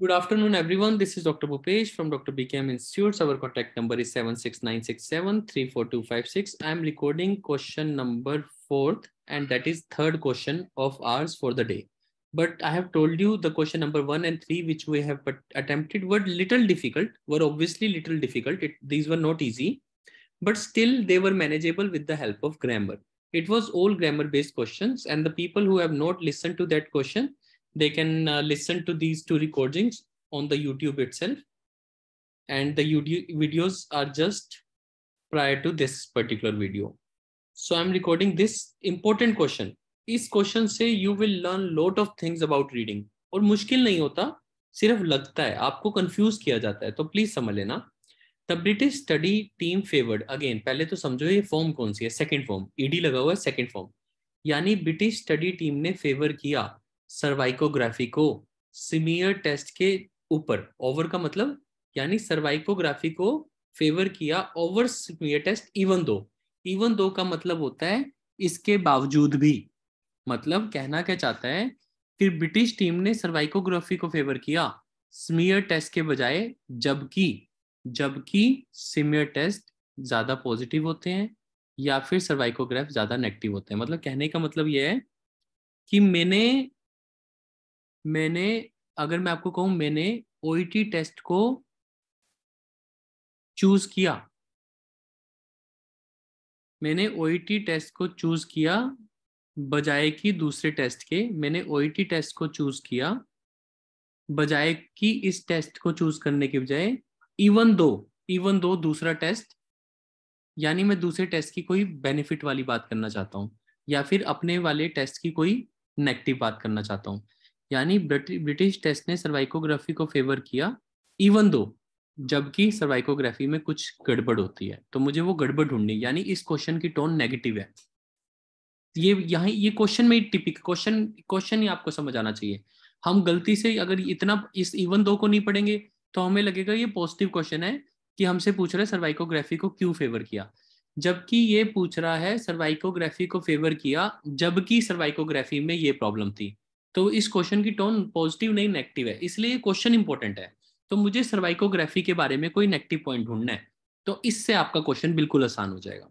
Good afternoon, everyone. This is Dr. Bhupesh from Dr. BKM Institutes. Our contact number is 76967 I am recording question number fourth, and that is third question of ours for the day. But I have told you the question number one and three, which we have attempted, were little difficult, were obviously little difficult. It, these were not easy, but still they were manageable with the help of grammar. It was all grammar based questions, and the people who have not listened to that question, they can uh, listen to these two recordings on the YouTube itself. And the YouTube videos are just prior to this particular video. So I'm recording this important question. इस question से you will learn lot of things about reading और मुश्किल नहीं होता सिर्फ़ लगता है आपको कंफ्यूज किया जाता है तो प्लीज़ समझ लेना the British study team favoured again पहले तो समझो ये फॉर्म कौन सी है सेकंड फॉर्म ईडी लगा हुआ है सेकंड फॉर्म यानी ब्रिटिश स्टडी टीम ने फेवर किया सर्वाइकोग्राफी को सिमियर टेस्ट के ऊपर ओवर का मतलब यानी सर्वाइकोग्राफी को फेवर किया over smear test even though. Even though का मतलब होता है इसके बावजूद भी। मतलब कहना क्या चाहता है कि ब्रिटिश टीम ने सर्वाइकोग्राफी को फेवर किया स्मियर टेस्ट के बजाय, जबकि जबकि सिमियर टेस्ट ज़्यादा पॉजिटिव होते हैं या फिर सर्वाइकोग्राफ ज़्यादा नेगेटिव होते हैं। मतलब कहने का मतलब यह है कि मैंने मैंने, अगर मैं आपको कहूँ, मैंने ओ टेस्ट को चूज़ किया। मैंने ओ टेस्ट को चूज़ किया बजाय कि दूसरे टेस्ट के। मैंने ओ टेस्ट को चूज़ किया बजाय कि इस टेस्ट को चूज़ करने के बजाय इवन दो इवन दो दूसरा टेस्ट यानी मैं दूसरे टेस्ट की कोई बेनिफिट वाली बात करना चाहता हूँ या फिर अपने वाले टेस्ट की कोई नेगेटिव बात करना चाहता हूँ। यानी ब्रिटिश टेस्ट ने सर्वाइकोग्राफी को फेवर किया इवन दो जबकि सर्वाइकोग्राफी में कुछ गड़बड़ होती है। तो मुझे वो गड़बड़ ढूंढनी, यानी इस क्वेश्चन की टोन नेगेटिव है। ये, यहाँ, ये क्वेश्चन में टिपिक क्वेश्चन क्वेश्चन ही आपको समझ आना चाहिए। हम गलती से अगर इतना, इस इवन दो को नहीं पढ़ेंगे तो हमें लगेगा ये पॉजिटिव क्वेश्चन है कि हमसे पूछ रहे सर्वाइकोग्राफी को क्यों फेवर किया। जबकि ये पूछ रहा है सर्वाइकोग्राफी को फेवर किया, जबकि सर्वाइकोग्राफी में ये प्रॉब्लम थी। तो इस क्वेश्चन की टोन पॉजिटिव नहीं नेगेटिव है। इसलिए क्वेश्चन इंपॉर्टेंट है। तो मुझे सर्वाइकोग्राफी के बारे में कोई नेगेटिव पॉइंट ढूंढना है तो इससे आपका क्वेश्चन बिल्कुल आसान हो जाएगा।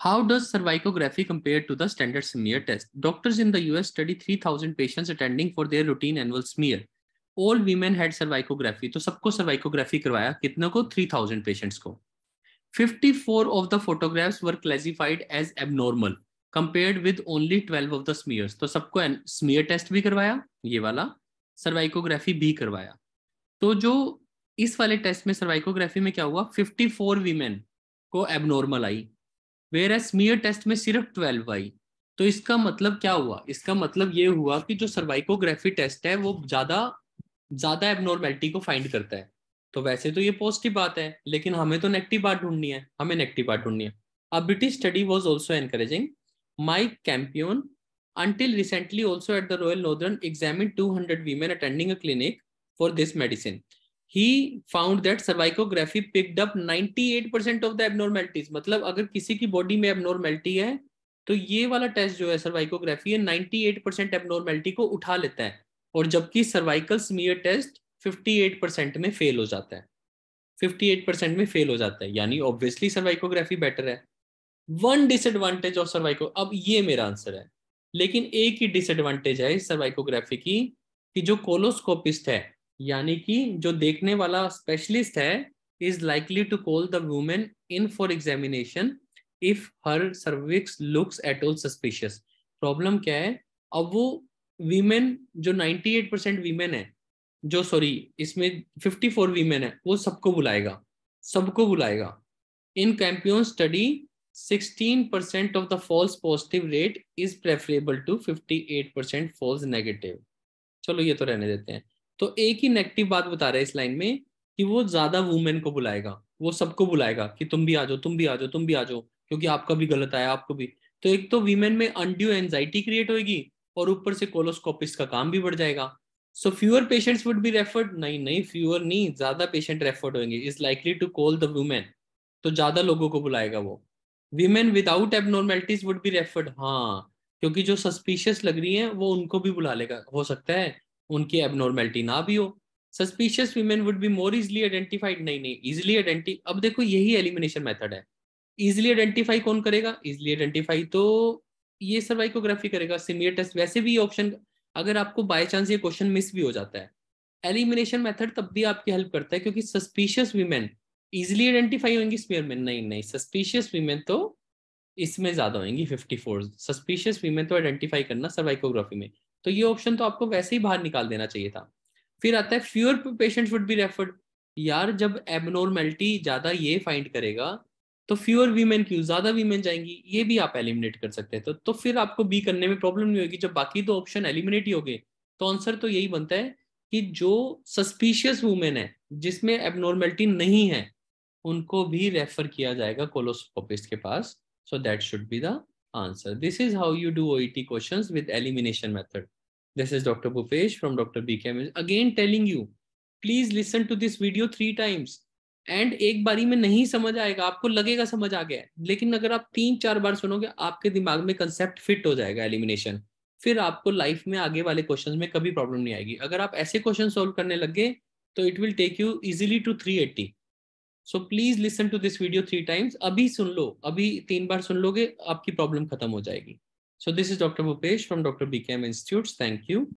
How does cervicography compare to the standard smear test doctor in the US study 3000 patients attending for their routine annual smear all women had cervicography तो सबको सर्वाइकोग्राफी करवाया? कितने को? 3000 पेशेंट्स को। 54 of the photographs were classified as abnormal compared with only twelve of the smears तो सबको smear test भी करवाया, ये वाला। सर्वाइकोग्राफी भी करवाया। तो जो इस वाले टेस्ट में सर्वाइकोग्राफी में क्या हुआ? 54 वीमेन को एबनॉर्मल आई। वेर एज स्मीयर टेस्ट में सिर्फ़ 12 आई। तो इसका मतलब क्या हुआ? इसका मतलब ये हुआ कि जो सर्वाइकोग्राफी टेस्ट है, वो ज़्यादा ज़्यादा एबनॉर्मेलिटी को फाइंड करता है। तो वैसे तो ये पॉजिटिव बात है, लेकिन हमें तो नेगेटिव बात ढूंढनी है। हमें नेगेटिव बात ढूंढनी है। अब British study was also encouraging Mike Campion, until recently also at the Royal Northern, examined 200 women attending a clinic for this medicine. He found that cervicography picked up 98% of the abnormalities. मतलब अगर किसी की body में abnormality है तो ये वाला test जो है सर्वाइकोग्राफी है 98% एबनॉर्मेलिटी को उठा लेता है और जबकि सर्वाइकल स्मीयर टेस्ट 58% में फेल हो जाता है 58% में फेल हो जाता है यानी ऑब्वियसली सर्वाइकोग्राफी बेटर है वन डिसएडवांटेज ऑफ़ सर्वाइको अब ये मेरा आंसर है। लेकिन एक ही डिसएडवांटेज है सर्वाइकोग्राफी की कि जो कोलोस्कोपिस्ट है, यानी कि जो देखने वाला स्पेशलिस्ट है is likely to call the women in for examination if her cervix looks at all suspicious problem क्या है? अब वो वीमेन जो 98 परसेंट वीमेन है, जो सॉरी इसमें 54 वीमेन है, वो सबको बुलाएगा सबको बुलाएगा। In Campion study 16% of the false positive rate is preferable to 58% false negative. चलो, ये तो रहने देते हैं। तो एक ही नेगेटिव बात बता रहे हैं इस लाइन में कि वो ज़्यादा वुमेन को बुलाएगा। वो सबको बुलाएगा कि तुम भी आ जाओ, तुम भी आ जाओ, तुम भी आ जाओ, क्योंकि आपका भी गलत आया, आपको भी। तो एक तो वीमेन में अनड्यू एंजाइटी क्रिएट होगी और ऊपर से कोलोस्कोपिस का काम भी बढ़ जाएगा। So fewer patients would be referred नहीं नहीं फ्यूअर नहीं, ज़्यादा पेशेंट रेफर्ड होंगे is likely to call the women तो ज़्यादा लोगों को बुलाएगा वो। Women without abnormalities would be referred हाँ क्योंकि जो सस्पिशियस लग रही है, वो उनको भी बुला लेगा, हो सकता है उनकी एबनॉर्मेलिटी ना भी हो। Suspicious women would be more easily identified नहीं नहीं इजिली आइडेंटी अब देखो यही एलिमिनेशन मेथड है। इजिली आइडेंटिफाई कौन करेगा? इजिली आइडेंटिफाई तो ये सर्वाइकोग्राफी करेगा सिमियर टेस्ट वैसे भी ऑप्शन अगर आपको बाय चांस ये क्वेश्चन मिस भी हो जाता है। एलिमिनेशन मेथड तब भी आपकी हेल्प करता है, क्योंकि सस्पिशियस वीमेन इजिली आइडेंटिफाई होंगी स्पेयर में? नहीं नहीं। सस्पिशियस वीमेन तो इसमें ज़्यादा होंगी 54 सस्पिशियस वीमेन तो आइडेंटिफाई करना सर्वाइकोग्राफी में। तो ये ऑप्शन तो आपको वैसे ही बाहर निकाल देना चाहिए था। फिर आता है fewer patients would be referred यार जब एबनॉर्मेलिटी ज़्यादा ये फाइंड करेगा तो फ्यूअर वीमेन क्यों? ज़्यादा वीमेन जाएँगी ये भी आप एलिमिनेट कर सकते हैं। तो, तो फिर आपको बी करने में प्रॉब्लम नहीं होगी। जब बाकी दो ऑप्शन एलिमिनेट ही हो गए तो आंसर तो यही बनता है कि जो सस्पिशियस वुमेन है जिसमें एबनॉर्मेलिटी नहीं है उनको भी रेफर किया जाएगा कोलोस्कोपिस्ट के पास। So that should be the answer this is how you do OET questions with elimination method this is doctor Bhupesh from doctor B K again telling you please listen to this video three times and एक बारी में नहीं समझ आएगा, आपको लगेगा समझ आ गया लेकिन अगर आप तीन चार बार सुनोगे, आपके दिमाग में कंसेप्ट फिट हो जाएगा एलिमिनेशन फिर आपको लाइफ में आगे वाले क्वेश्चन में कभी प्रॉब्लम नहीं आएगी। अगर आप ऐसे क्वेश्चन सोल्व करने लग गए तो it will take you easily to 380 so please listen to this video three times अभी सुन लो, अभी तीन बार सुन लोगे, आपकी प्रॉब्लम खत्म हो जाएगी। So this is doctor Bhupesh from doctor B K M institute thank you